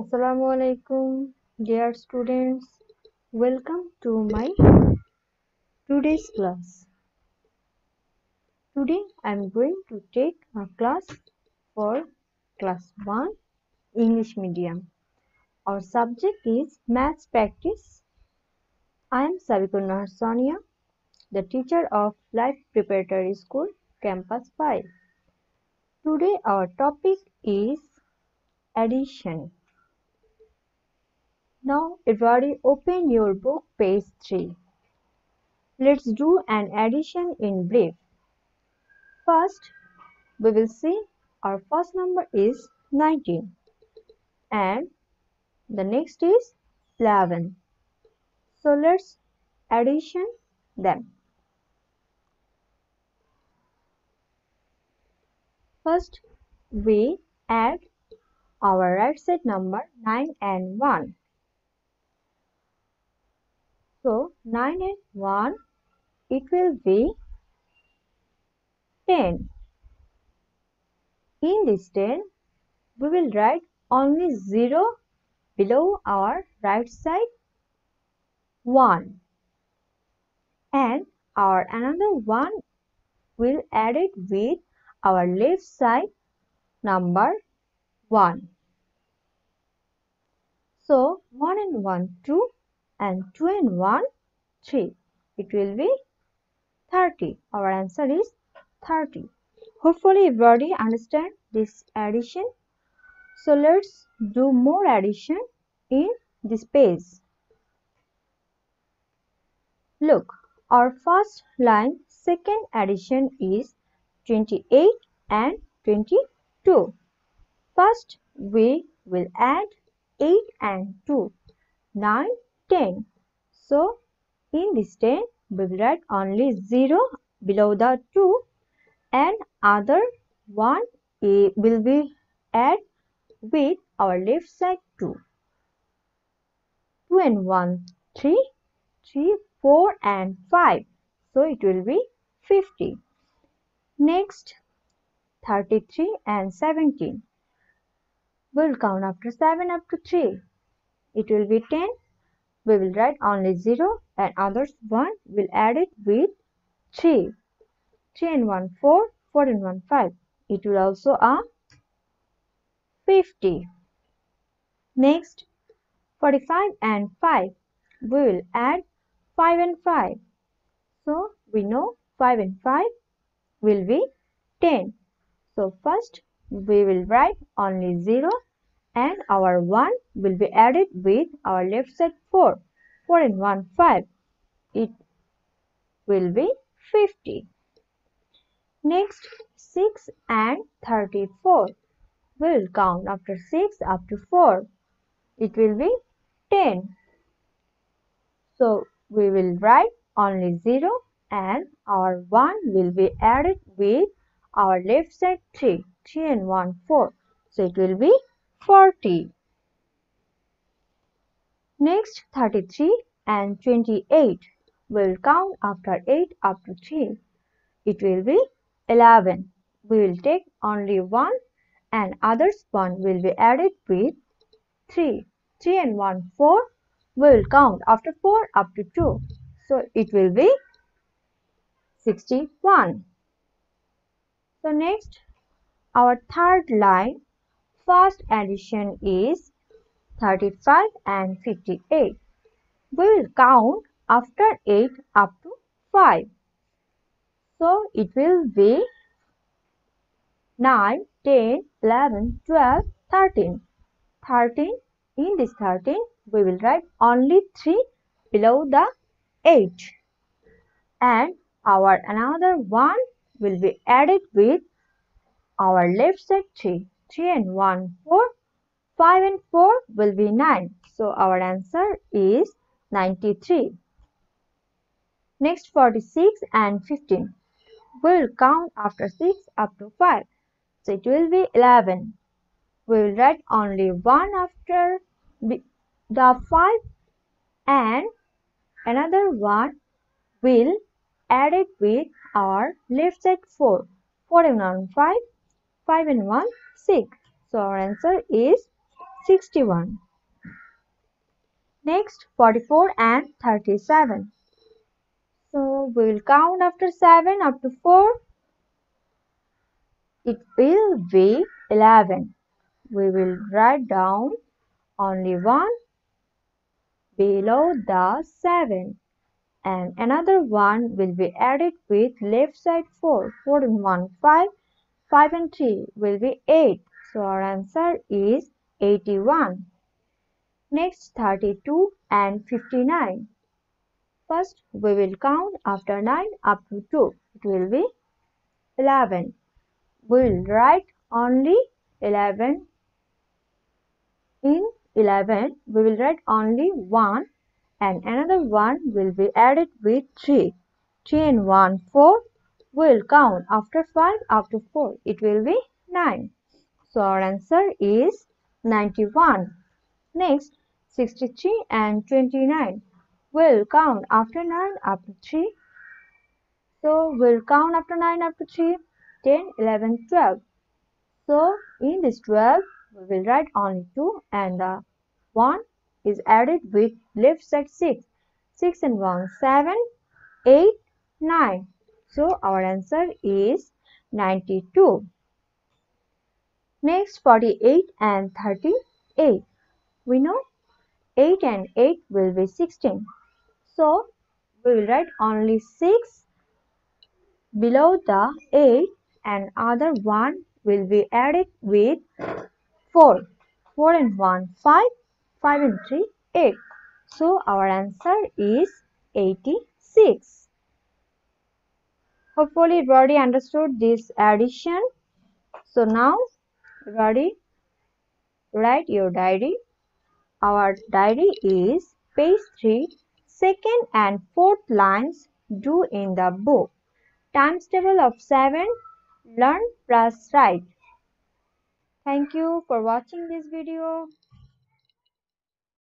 Assalamu alaikum, dear students. Welcome to my today's class. Today I am going to take a class for class 1 English medium. Our subject is maths practice. I am Sabikur Sonia, the teacher of Life Preparatory School, Campus 5. Today our topic is addition. Now everybody open your book page 3. Let's do an addition in brief. First, we will see our first number is 19 and the next is 11. So let's addition them. First, we add our right side number 9 and 1. So 9 and 1 it will be 10. In this 10 we will write only 0 below our right side 1 and our another 1 will add it with our left side number 1. So 1 and 1 2 and 2 and 1 3. It will be 30. Our answer is 30. Hopefully everybody understand this addition. So let's do more addition in this page. Look, our first line second addition is 28 and 22. First we will add 8 and 2, 9, 10. So in this 10 we will write only 0 below the 2 and other 1 will be add with our left side 2. 2 and 1 3, 3, 4 and 5. So it will be 50. Next 33 and 17. We'll count after 7 up to 3. It will be 10. We will write only 0 and others 1 will add it with 3. 3 and 1 4, 4 and 1 5. It will also a 50. Next 45 and 5. We will add 5 and 5. So we know 5 and 5 will be 10. So first we will write only 0 and our 1 will be added with our left side 4. 4 and 1 5. It will be 50. Next 6 and 34. We will count after 6 up to 4. It will be 10. So we will write only 0 and our 1 will be added with our left side 3. 3 and 1 4. So it will be 40. Next 33 and 28. We'll count after 8 up to 3. It will be 11. We will take only 1 and others 1 will be added with 3. 3 and 1 4. We will count after 4 up to 2. So it will be 61. So next our third line first addition is 35 and 58. We will count after 8 up to 5. So it will be 9, 10, 11, 12, 13. 13. In this 13, we will write only 3 below the 8. And our another 1 will be added with our left side 3. 3 and 1, 4. 5 and 4 will be 9. So our answer is 93. Next 46 and 15. We will count after 6 up to 5. So it will be 11. We will write only 1 after the 5 and another 1 will add it with our left side 4. 4 and 5. 5 and 1 6. So our answer is 61. Next 44 and 37. So we will count after 7 up to 4. It will be 11. We will write down only one below the 7 and another one will be added with left side 4. 4 and 1 5. 5 and 3 will be 8. So our answer is 81. Next 32 and 59. First we will count after 9 up to 2. It will be 11. We will write only 11. In 11 we will write only 1 and another one will be added with 3. 3 and 1 4. Will count after 5 after 4. It will be 9. So our answer is 91. Next 63 and 29. We'll count after 9 after 3. So we'll count after 9 after to 3. 10, 11, 12. So in this 12 we will write only 2 and the 1 is added with left side 6. 6 and 1 7, 8, 9. So our answer is 92. Next 48 and 38. We know 8 and 8 will be 16. So we will write only 6 below the 8 and other one will be added with 4. 4 and 1 5, 5 and 3 8. So our answer is 86. Hopefully you already understood this addition. So now Ready? Write your diary. Our diary is page 3, second and fourth lines do in the book. Times table of 7, learn plus write. Thank you for watching this video.